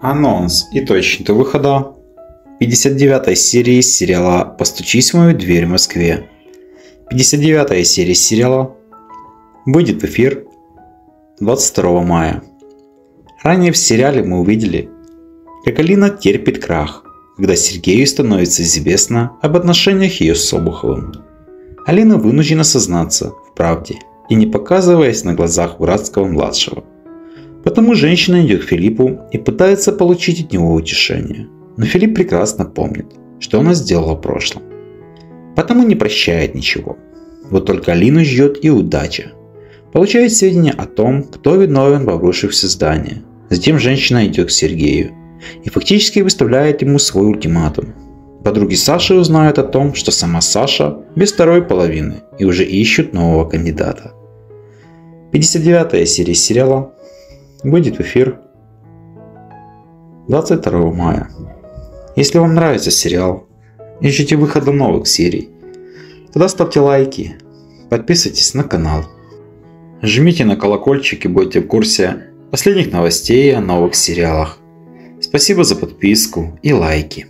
Анонс и точно выхода 59 серии сериала «Постучись в мою дверь в Москве». 59 серия сериала выйдет в эфир 22 мая. Ранее в сериале мы увидели, как Алина терпит крах, когда Сергею становится известно об отношениях ее с Собуховым. Алина вынуждена сознаться в правде и не показываясь на глазах Братского-младшего – Потому женщина идет к Филиппу и пытается получить от него утешение. Но Филипп прекрасно помнит, что она сделала в прошлом. Потому не прощает ничего. Вот только Алину ждет и удача. Получает сведения о том, кто виновен в обрушившемся здании. Затем женщина идет к Сергею и фактически выставляет ему свой ультиматум. Подруги Саши узнают о том, что сама Саша без второй половины и уже ищут нового кандидата. 59 серия сериала выйдет в эфир 22 мая. Если вам нравится сериал и ждете выхода новых серий, тогда ставьте лайки, подписывайтесь на канал, жмите на колокольчик и будьте в курсе последних новостей о новых сериалах. Спасибо за подписку и лайки.